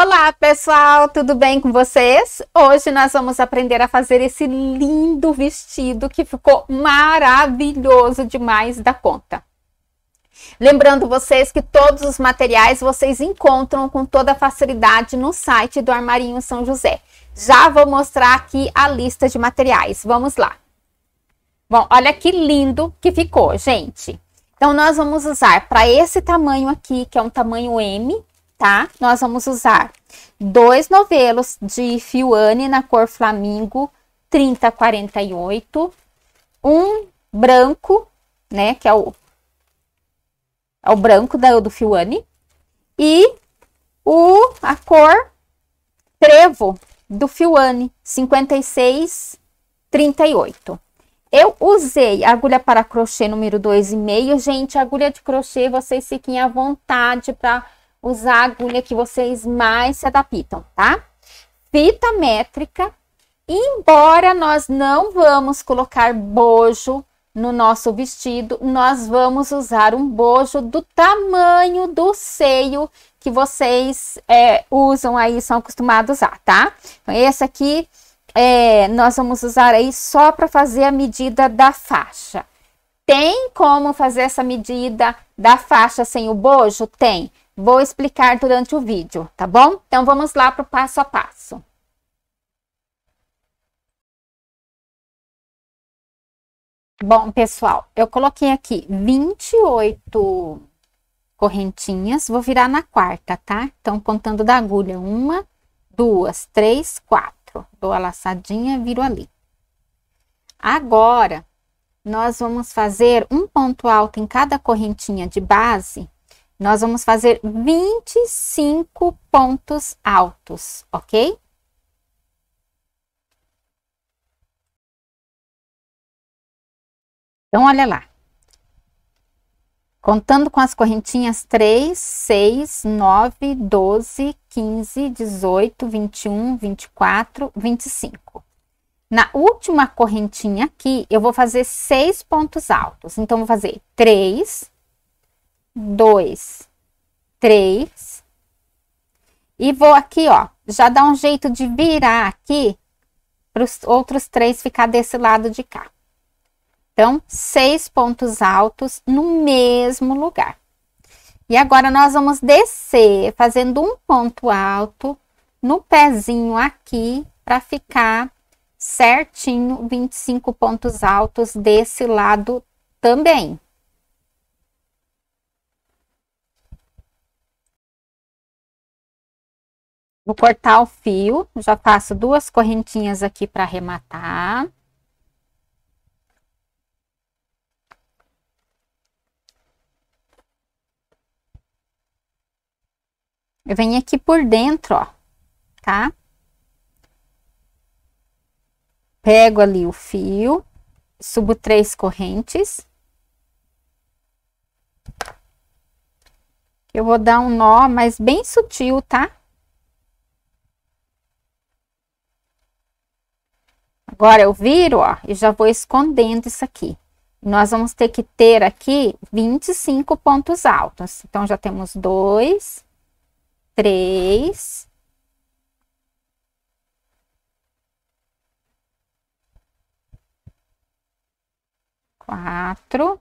Olá, pessoal, tudo bem com vocês? Hoje nós vamos aprender a fazer esse lindo vestido que ficou maravilhoso demais da conta. Lembrando vocês que todos os materiais vocês encontram com toda facilidade no site do Armarinho São José. Já vou mostrar aqui a lista de materiais. Vamos lá. Bom, olha que lindo que ficou, gente. Então, nós vamos usar para esse tamanho aqui, que é um tamanho M, tá? Nós vamos usar dois novelos de Fiuane na cor flamingo 3048, um branco, né, que é o, é o branco da, do Fiuane, e o, a cor trevo do Fiuane 5638. Eu usei agulha para crochê número 2,5. Gente, agulha de crochê, vocês fiquem à vontade para usar a agulha que vocês mais se adaptam, tá? Fita métrica, embora nós não vamos colocar bojo no nosso vestido, nós vamos usar um bojo do tamanho do seio que vocês é, usam aí, são acostumados a usar, tá? Então, esse aqui é, nós vamos usar aí só para fazer a medida da faixa. Tem como fazer essa medida da faixa sem o bojo? Tem. Vou explicar durante o vídeo, tá bom? Então, vamos lá para o passo a passo. Bom, pessoal, eu coloquei aqui 28 correntinhas, vou virar na quarta, tá? Então, contando da agulha, uma, duas, três, quatro. Dou a laçadinha, viro ali. Agora, nós vamos fazer um ponto alto em cada correntinha de base nós vamos fazer 25 pontos altos, ok? Então, olha lá. Contando com as correntinhas 3, 6, 9, 12, 15, 18, 21, 24, 25. Na última correntinha aqui, eu vou fazer seis pontos altos. Então, vou fazer 3, dois, três. E vou aqui, ó, já dar um jeito de virar aqui para os outros três ficar desse lado de cá. Então, seis pontos altos no mesmo lugar. E agora, nós vamos descer fazendo um ponto alto no pezinho aqui para ficar certinho 25 pontos altos desse lado também. Vou cortar o fio, já faço duas correntinhas aqui para arrematar. Eu venho aqui por dentro, ó, tá? Pego ali o fio, subo três correntes. Eu vou dar um nó, mas bem sutil, tá? Agora eu viro, ó, e já vou escondendo isso aqui. Nós vamos ter que ter aqui 25 pontos altos. Então, já temos dois, três, quatro,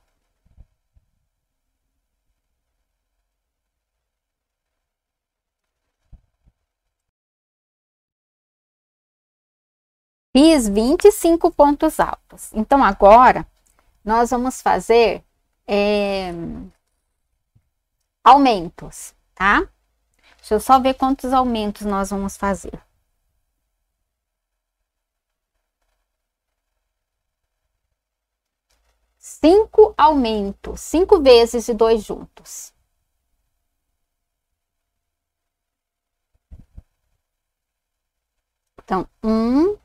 Fiz 25 pontos altos. Então, agora, nós vamos fazer é, aumentos, tá? Deixa eu só ver quantos aumentos nós vamos fazer. Cinco aumentos, cinco vezes e dois juntos. Então, um,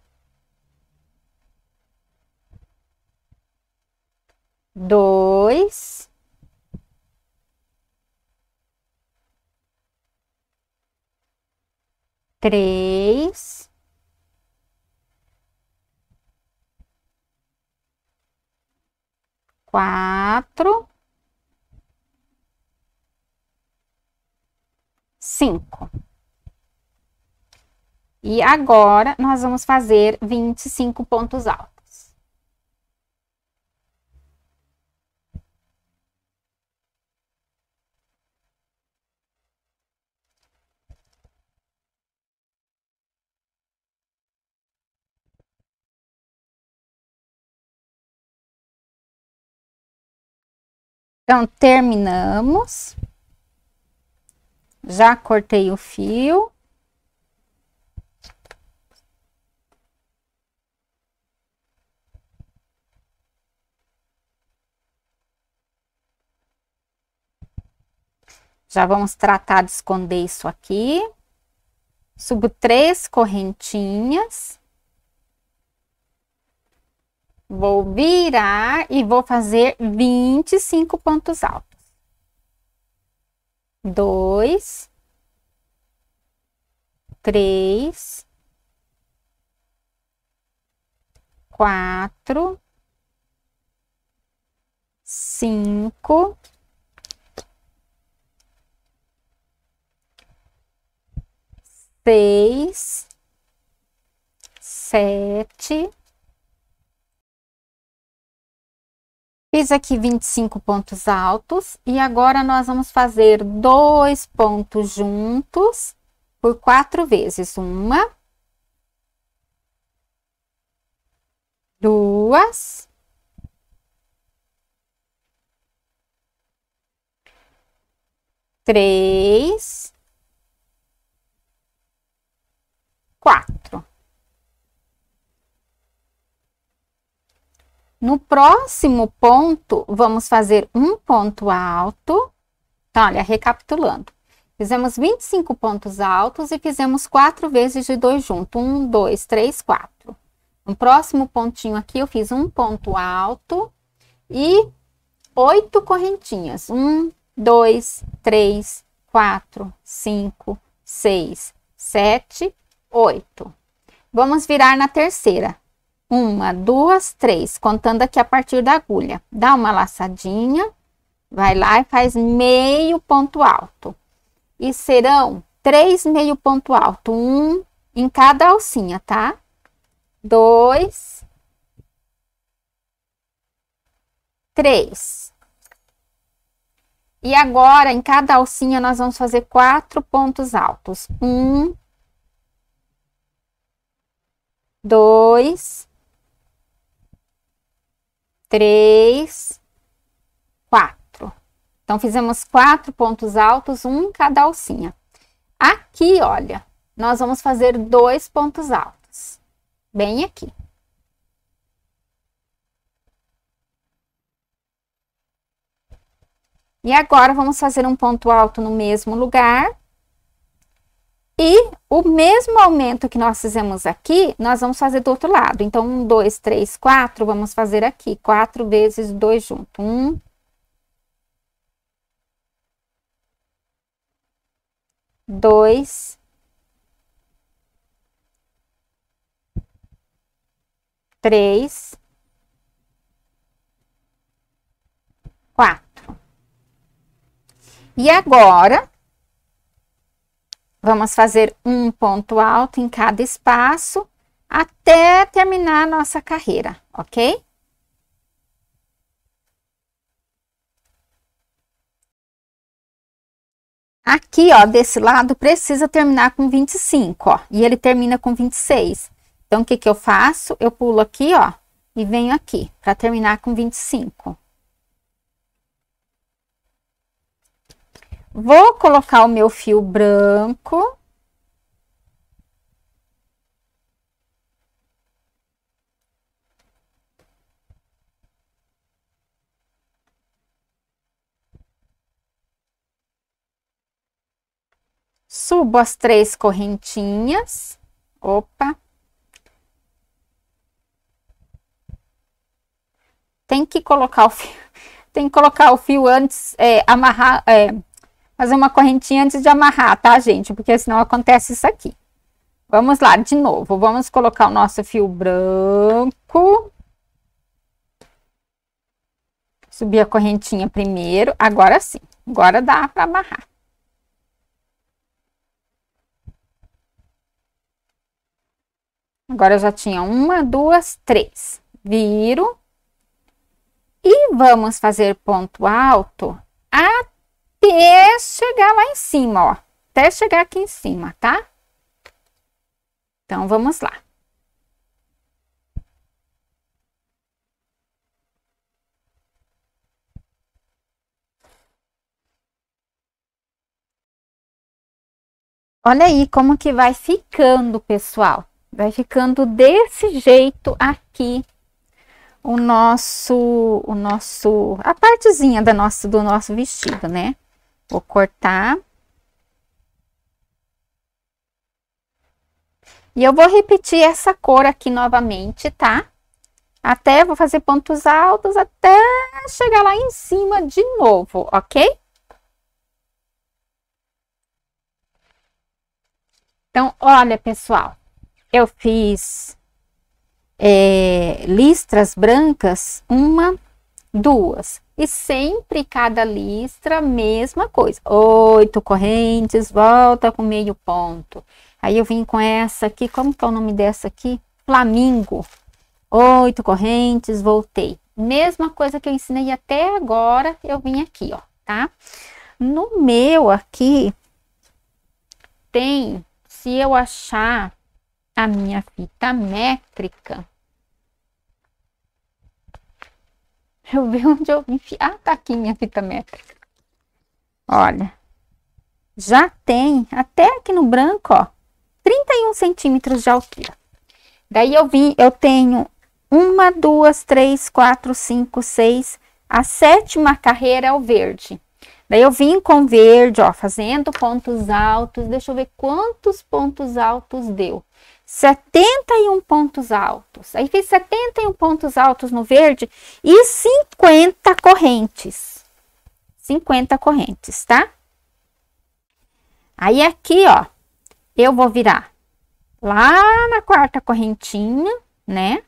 dois, três, quatro, cinco. E agora, nós vamos fazer 25 pontos altos. Então, terminamos. Já cortei o fio. Já vamos tratar de esconder isso aqui. Subo três correntinhas. Vou virar e vou fazer 25 pontos altos. Dois, três, quatro, cinco, seis, sete, Fiz aqui 25 pontos altos e agora nós vamos fazer dois pontos juntos por quatro vezes. Uma, duas, três, quatro. No próximo ponto, vamos fazer um ponto alto. Então, olha, recapitulando. Fizemos 25 pontos altos e fizemos quatro vezes de dois juntos. Um, dois, três, quatro. No próximo pontinho aqui, eu fiz um ponto alto e oito correntinhas. Um, dois, três, quatro, cinco, seis, sete, oito. Vamos virar na terceira. Uma, duas, três, contando aqui a partir da agulha. Dá uma laçadinha, vai lá e faz meio ponto alto. E serão três meio ponto alto, um em cada alcinha, tá? Dois, três. E agora, em cada alcinha, nós vamos fazer quatro pontos altos. Um, dois, três, quatro. Então, fizemos quatro pontos altos, um em cada alcinha. Aqui, olha, nós vamos fazer dois pontos altos, bem aqui. E agora, vamos fazer um ponto alto no mesmo lugar e o mesmo aumento que nós fizemos aqui, nós vamos fazer do outro lado. Então, um, dois, três, quatro, vamos fazer aqui. Quatro vezes dois junto. Um. Dois. Três. Quatro. E agora, Vamos fazer um ponto alto em cada espaço até terminar a nossa carreira, ok? Aqui, ó, desse lado, precisa terminar com 25, ó, e ele termina com 26. Então, o que que eu faço? Eu pulo aqui, ó, e venho aqui, para terminar com 25. Vou colocar o meu fio branco. Subo as três correntinhas. Opa. Tem que colocar o fio, tem que colocar o fio antes, é, amarrar, é, fazer uma correntinha antes de amarrar, tá, gente? Porque senão acontece isso aqui. Vamos lá, de novo. Vamos colocar o nosso fio branco. Subir a correntinha primeiro. Agora sim. Agora dá para amarrar. Agora eu já tinha uma, duas, três. Viro. E vamos fazer ponto alto até chegar lá em cima, ó. Até chegar aqui em cima, tá? Então, vamos lá. Olha aí como que vai ficando, pessoal. Vai ficando desse jeito aqui o nosso, o nosso, a partezinha da nossa, do nosso vestido, né? Vou cortar. E eu vou repetir essa cor aqui novamente, tá? Até, vou fazer pontos altos até chegar lá em cima de novo, ok? Então, olha, pessoal, eu fiz é, listras brancas, uma, duas. E sempre cada listra, mesma coisa. Oito correntes, volta com meio ponto. Aí eu vim com essa aqui, como que é o nome dessa aqui? Flamingo. Oito correntes, voltei. Mesma coisa que eu ensinei até agora, eu vim aqui, ó, tá? No meu aqui, tem se eu achar a minha fita métrica, eu ver onde eu enfiar. Ah, tá aqui minha fita métrica. Olha, já tem até aqui no branco, ó, 31 centímetros de altura. Daí eu vim, eu tenho uma, duas, três, quatro, cinco, seis. A sétima carreira é o verde. Daí eu vim com verde, ó, fazendo pontos altos. Deixa eu ver quantos pontos altos deu. 71 pontos altos. Aí fiz 71 pontos altos no verde e 50 correntes. 50 correntes, tá? Aí aqui, ó, eu vou virar lá na quarta correntinha, né?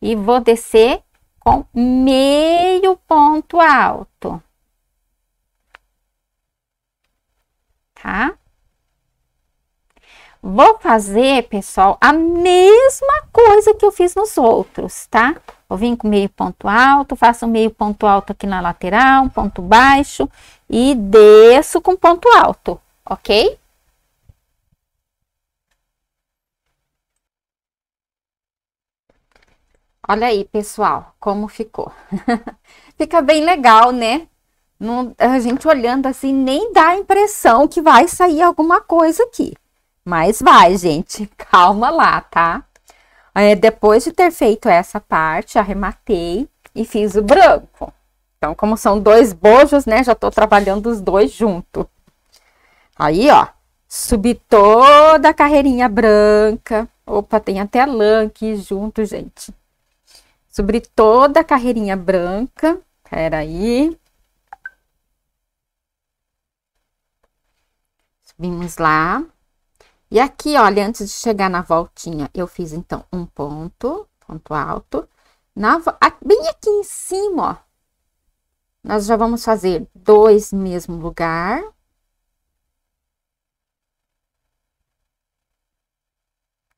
E vou descer com meio ponto alto. tá? Vou fazer, pessoal, a mesma coisa que eu fiz nos outros, tá? Vou vir com meio ponto alto, faço meio ponto alto aqui na lateral, um ponto baixo e desço com ponto alto, ok? Olha aí, pessoal, como ficou. Fica bem legal, né? Não, a gente olhando assim nem dá a impressão que vai sair alguma coisa aqui. Mas vai, gente, calma lá, tá? É, depois de ter feito essa parte, arrematei e fiz o branco. Então, como são dois bojos, né? Já tô trabalhando os dois junto. Aí, ó, subi toda a carreirinha branca. Opa, tem até lã aqui junto, gente. Subi toda a carreirinha branca. Peraí. Vimos lá. E aqui, olha, antes de chegar na voltinha, eu fiz, então, um ponto, ponto alto. Na, bem aqui em cima, ó, nós já vamos fazer dois no mesmo lugar.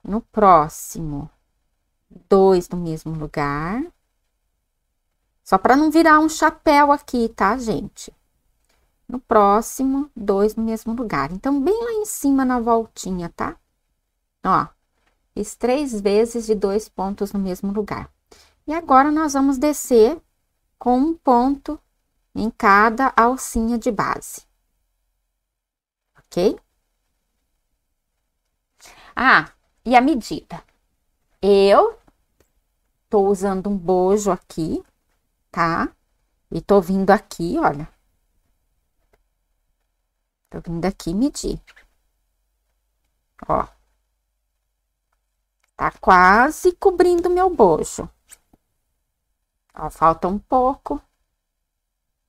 No próximo, dois no mesmo lugar. Só para não virar um chapéu aqui, tá, gente? No próximo, dois no mesmo lugar. Então, bem lá em cima na voltinha, tá? Ó, fiz três vezes de dois pontos no mesmo lugar. E agora, nós vamos descer com um ponto em cada alcinha de base. Ok? Ah, e a medida? Eu tô usando um bojo aqui, tá? E tô vindo aqui, olha, Tô vindo aqui medir. Ó. Tá quase cobrindo meu bojo. Ó, falta um pouco.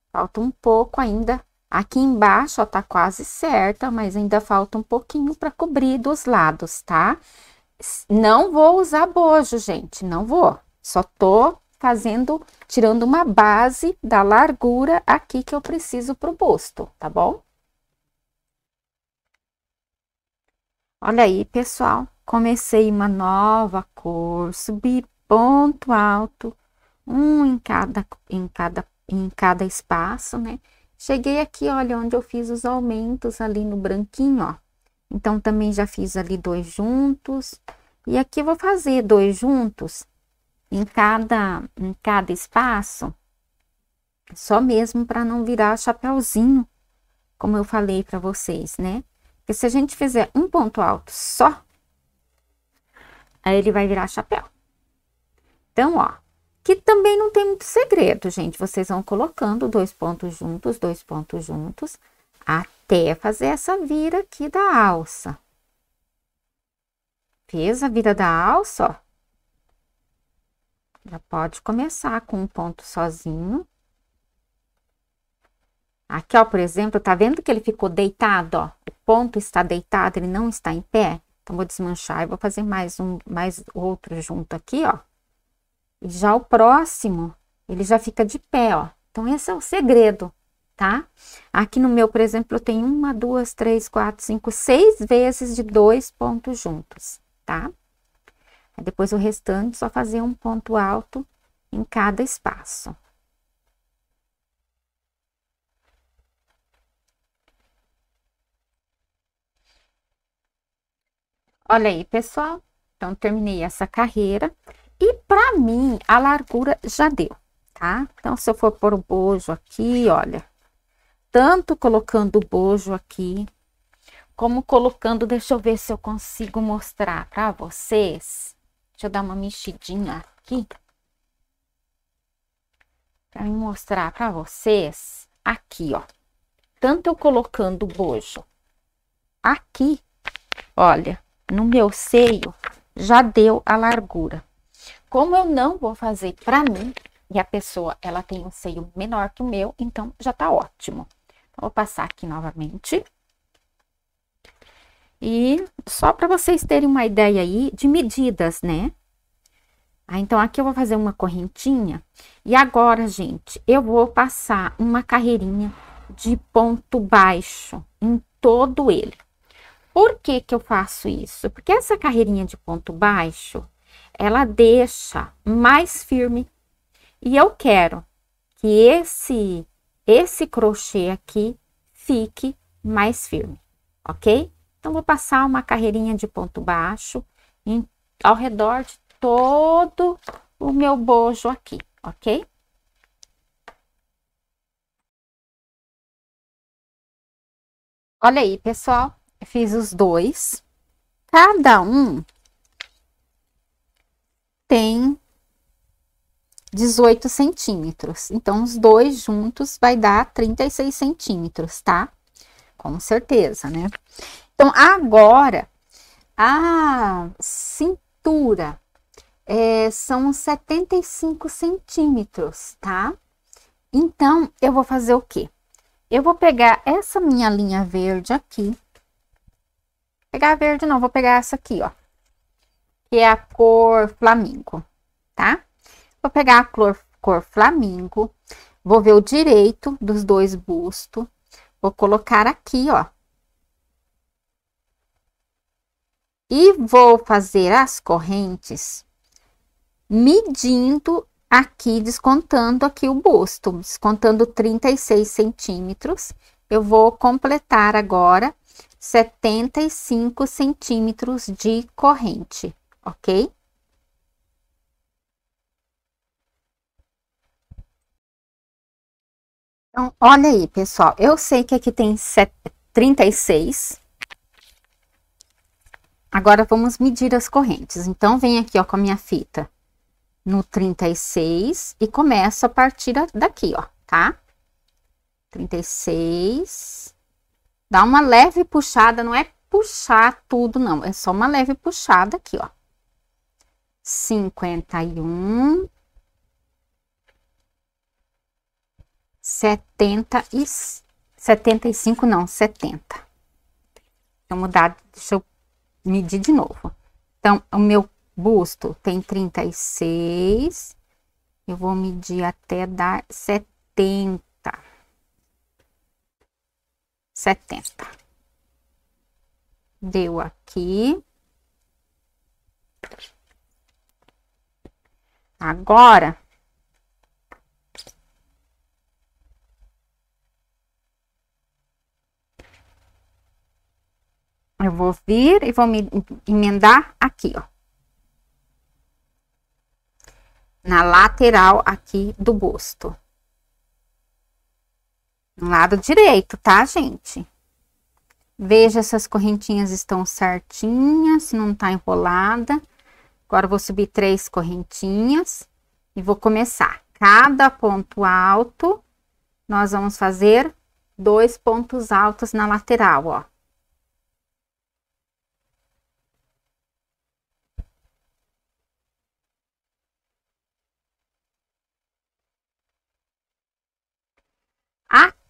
Falta um pouco ainda. Aqui embaixo, ó, tá quase certa, mas ainda falta um pouquinho para cobrir dos lados, tá? Não vou usar bojo, gente, não vou. Só tô fazendo, tirando uma base da largura aqui que eu preciso pro busto, tá bom? Olha aí, pessoal, comecei uma nova cor, subi ponto alto, um em cada, em cada, em cada espaço, né? Cheguei aqui, olha, onde eu fiz os aumentos ali no branquinho, ó. Então, também já fiz ali dois juntos. E aqui eu vou fazer dois juntos em cada, em cada espaço, só mesmo para não virar chapéuzinho, como eu falei para vocês, né? Porque se a gente fizer um ponto alto só, aí ele vai virar chapéu. Então, ó, que também não tem muito segredo, gente. Vocês vão colocando dois pontos juntos, dois pontos juntos, até fazer essa vira aqui da alça. Fez a vira da alça, ó. Já pode começar com um ponto sozinho. Aqui, ó, por exemplo, tá vendo que ele ficou deitado, ó? O ponto está deitado, ele não está em pé. Então, vou desmanchar e vou fazer mais um, mais outro junto aqui, ó. E já o próximo, ele já fica de pé, ó. Então, esse é o segredo, tá? Aqui no meu, por exemplo, eu tenho uma, duas, três, quatro, cinco, seis vezes de dois pontos juntos, tá? Aí depois o restante, só fazer um ponto alto em cada espaço. Olha aí, pessoal. Então, terminei essa carreira. E para mim, a largura já deu, tá? Então, se eu for pôr o bojo aqui, olha. Tanto colocando o bojo aqui, como colocando... Deixa eu ver se eu consigo mostrar para vocês. Deixa eu dar uma mexidinha aqui. Para mostrar para vocês. Aqui, ó. Tanto eu colocando o bojo aqui, olha, no meu seio já deu a largura. Como eu não vou fazer para mim, e a pessoa ela tem um seio menor que o meu, então já tá ótimo. Então, vou passar aqui novamente. E só para vocês terem uma ideia aí de medidas, né? Ah, então, aqui eu vou fazer uma correntinha. E agora, gente, eu vou passar uma carreirinha de ponto baixo em todo ele. Por que que eu faço isso? Porque essa carreirinha de ponto baixo, ela deixa mais firme. E eu quero que esse, esse crochê aqui fique mais firme, ok? Então, vou passar uma carreirinha de ponto baixo em, ao redor de todo o meu bojo aqui, ok? Olha aí, pessoal fiz os dois. Cada um tem 18 centímetros. Então, os dois juntos vai dar 36 centímetros, tá? Com certeza, né? Então, agora, a cintura é, são 75 centímetros, tá? Então, eu vou fazer o quê? Eu vou pegar essa minha linha verde aqui pegar verde não, vou pegar essa aqui, ó. Que é a cor flamingo, tá? Vou pegar a cor, cor flamingo, vou ver o direito dos dois bustos, vou colocar aqui, ó. E vou fazer as correntes medindo aqui, descontando aqui o busto, descontando 36 centímetros. Eu vou completar agora 75 centímetros de corrente, ok? Então, olha aí, pessoal, eu sei que aqui tem 36. Agora, vamos medir as correntes. Então, vem aqui, ó, com a minha fita no 36 e começo a partir daqui, ó, tá? 36 Dá uma leve puxada, não é puxar tudo, não. É só uma leve puxada aqui, ó. Cinquenta e um. Setenta e... Setenta e cinco, não, setenta. Vou mudar, deixa eu medir de novo. Então, o meu busto tem trinta e seis. Eu vou medir até dar setenta 70. Deu aqui. Agora, eu vou vir e vou me emendar aqui, ó. Na lateral aqui do busto. No lado direito, tá, gente? Veja se as correntinhas estão certinhas, se não tá enrolada. Agora, vou subir três correntinhas e vou começar. Cada ponto alto, nós vamos fazer dois pontos altos na lateral, ó.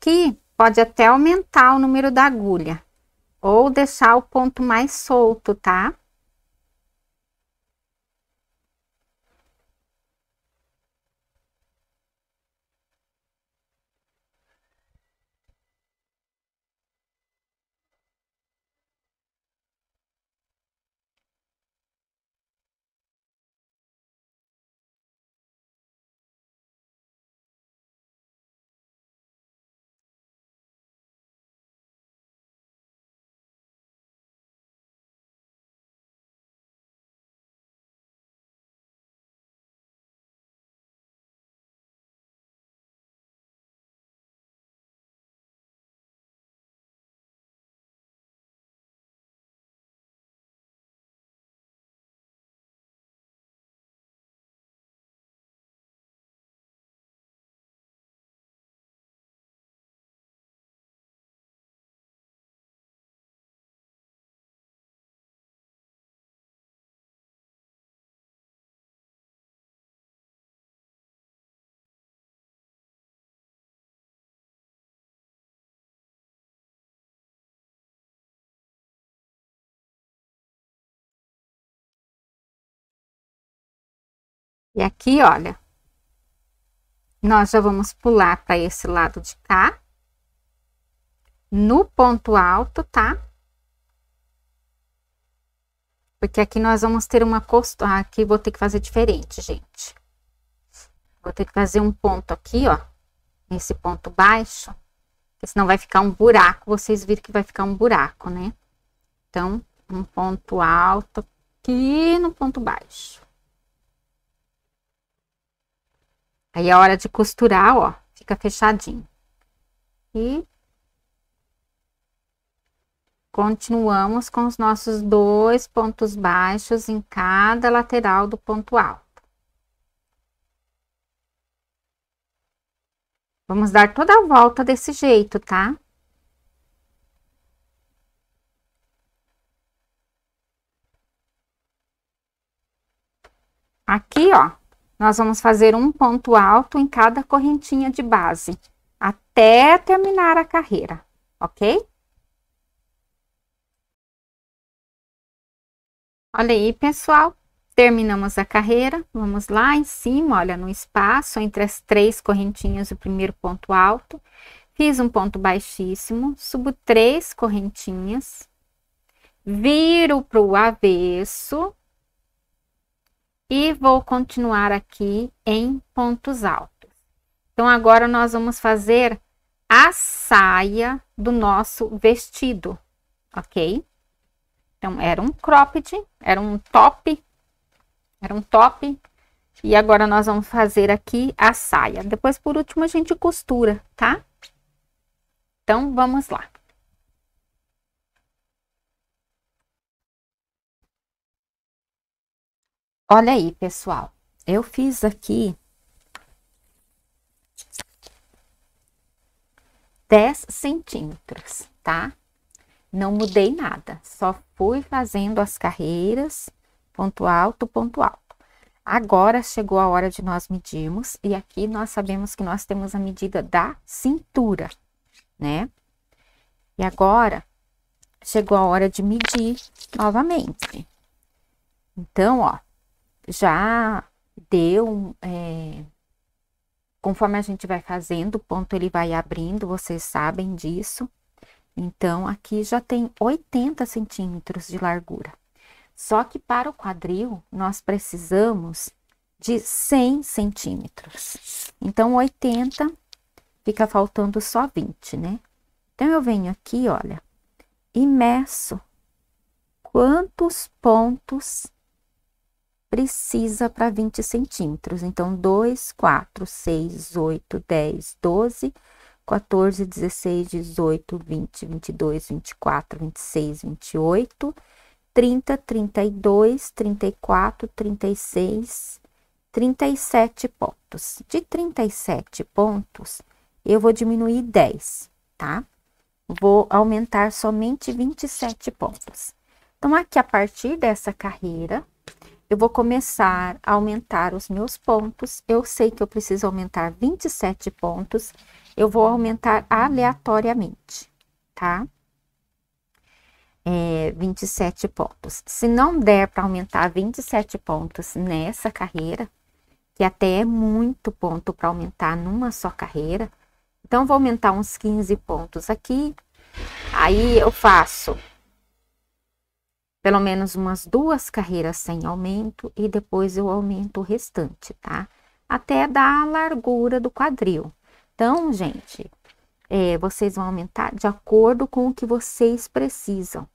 Aqui pode até aumentar o número da agulha ou deixar o ponto mais solto, tá? E aqui, olha, nós já vamos pular para esse lado de cá, no ponto alto, tá? Porque aqui nós vamos ter uma costura, aqui vou ter que fazer diferente, gente. Vou ter que fazer um ponto aqui, ó, nesse ponto baixo, porque senão vai ficar um buraco, vocês viram que vai ficar um buraco, né? Então, um ponto alto aqui no ponto baixo. Aí a hora de costurar, ó, fica fechadinho. E continuamos com os nossos dois pontos baixos em cada lateral do ponto alto. Vamos dar toda a volta desse jeito, tá? Aqui, ó, nós vamos fazer um ponto alto em cada correntinha de base, até terminar a carreira, ok? Olha aí, pessoal, terminamos a carreira, vamos lá em cima, olha, no espaço, entre as três correntinhas do primeiro ponto alto, fiz um ponto baixíssimo, subo três correntinhas, viro para o avesso, e vou continuar aqui em pontos altos. Então, agora nós vamos fazer a saia do nosso vestido, ok? Então, era um cropped, era um top, era um top, e agora nós vamos fazer aqui a saia. Depois, por último, a gente costura, tá? Então, vamos lá. Olha aí, pessoal, eu fiz aqui 10 centímetros, tá? Não mudei nada, só fui fazendo as carreiras, ponto alto, ponto alto. Agora chegou a hora de nós medirmos, e aqui nós sabemos que nós temos a medida da cintura, né? E agora chegou a hora de medir novamente. Então, ó, já deu, é, conforme a gente vai fazendo, o ponto ele vai abrindo, vocês sabem disso. Então, aqui já tem 80 centímetros de largura. Só que para o quadril, nós precisamos de 100 centímetros. Então, 80 fica faltando só 20, né? Então, eu venho aqui, olha, e meço quantos pontos precisa para 20 centímetros. Então, 2, 4, 6, 8, 10, 12, 14, 16, 18, 20, 22, 24, 26, 28, 30, 32, 34, 36, 37 pontos. De 37 pontos, eu vou diminuir 10, tá? Vou aumentar somente 27 pontos. Então, aqui a partir dessa carreira, eu vou começar a aumentar os meus pontos. Eu sei que eu preciso aumentar 27 pontos. Eu vou aumentar aleatoriamente, tá? É, 27 pontos. Se não der para aumentar 27 pontos nessa carreira, que até é muito ponto para aumentar numa só carreira. Então, vou aumentar uns 15 pontos aqui. Aí, eu faço pelo menos umas duas carreiras sem aumento e depois eu aumento o restante, tá? Até dar a largura do quadril. Então, gente, é, vocês vão aumentar de acordo com o que vocês precisam,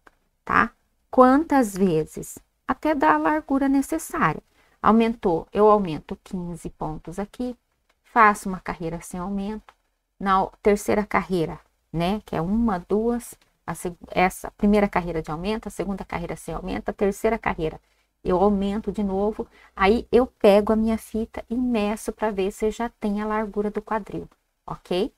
tá? Quantas vezes? Até dar a largura necessária. Aumentou, eu aumento 15 pontos aqui, faço uma carreira sem aumento. Na terceira carreira, né, que é uma, duas, a, essa primeira carreira de aumento, a segunda carreira sem aumento, a terceira carreira eu aumento de novo, aí eu pego a minha fita e meço para ver se já tem a largura do quadril, ok?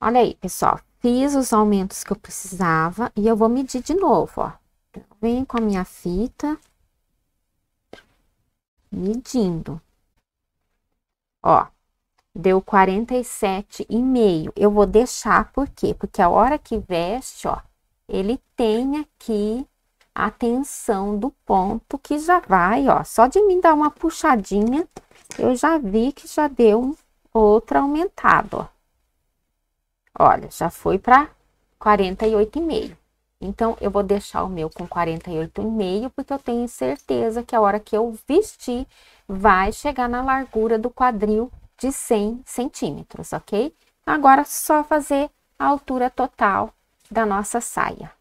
Olha aí, pessoal, fiz os aumentos que eu precisava e eu vou medir de novo, ó. Então, venho com a minha fita, medindo. Ó, deu 47,5. Eu vou deixar, por quê? Porque a hora que veste, ó, ele tem aqui a tensão do ponto que já vai, ó, só de mim dar uma puxadinha, eu já vi que já deu outra aumentado, ó. Olha, já foi para 48,5. Então, eu vou deixar o meu com 48,5, porque eu tenho certeza que a hora que eu vestir, vai chegar na largura do quadril de 100 centímetros, ok? Agora, só fazer a altura total da nossa saia.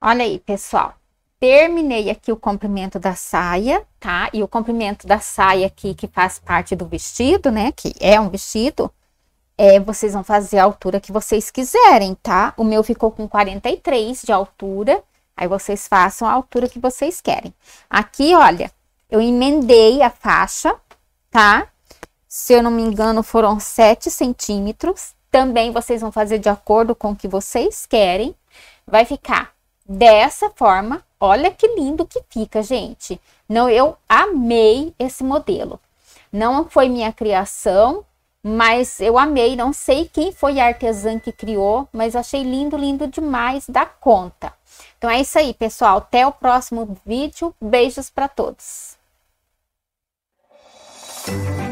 Olha aí, pessoal. Terminei aqui o comprimento da saia, tá? E o comprimento da saia aqui, que faz parte do vestido, né? Que é um vestido, é, vocês vão fazer a altura que vocês quiserem, tá? O meu ficou com 43 de altura, aí vocês façam a altura que vocês querem. Aqui, olha, eu emendei a faixa, tá? Se eu não me engano, foram 7 centímetros. Também vocês vão fazer de acordo com o que vocês querem. Vai ficar dessa forma. Olha que lindo que fica, gente. Não, eu amei esse modelo. Não foi minha criação, mas eu amei, não sei quem foi a artesã que criou, mas achei lindo, lindo demais da conta. Então é isso aí, pessoal. Até o próximo vídeo. Beijos para todos. Thank you.